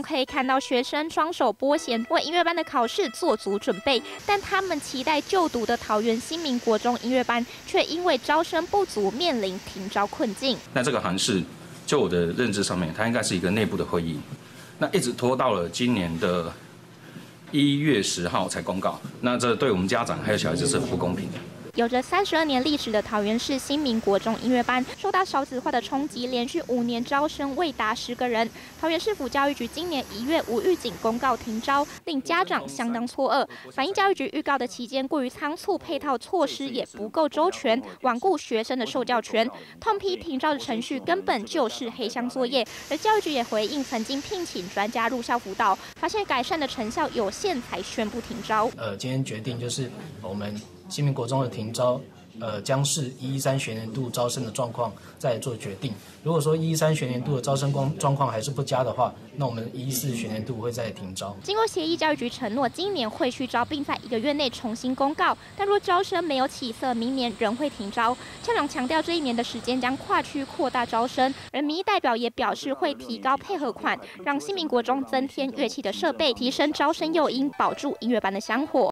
可以看到学生双手拨弦，为音乐班的考试做足准备。但他们期待就读的桃园新民国中音乐班，却因为招生不足，面临停招困境。那这个函释，就我的认知上面，它应该是一个内部的会议，那一直拖到了今年的一月十号才公告。那这对我们家长还有小孩子是很不公平的。有着三十二年历史的桃园市新民国中音乐班，受到少子化的冲击，连续五年招生未达十个人。桃园市府教育局今年一月无预警公告停招，令家长相当错愕。反映教育局预告的期间过于仓促，配套措施也不够周全，罔顾学生的受教权，痛批停招的程序根本就是黑箱作业。而教育局也回应，曾经聘请专家入校辅导，发现改善的成效有限，才宣布停招。呃，今天决定就是我们。新民国中的停招，呃，将是一一三学年度招生的状况再做决定。如果说一一三学年度的招生光状况还是不佳的话，那我们一一四学年度会再停招。经过协议，教育局承诺今年会续招，并在一个月内重新公告。但若招生没有起色，明年仍会停招。校长强调，这一年的时间将跨区扩大招生，而民意代表也表示会提高配合款，让新民国中增添乐器的设备，提升招生诱因，保住音乐班的香火。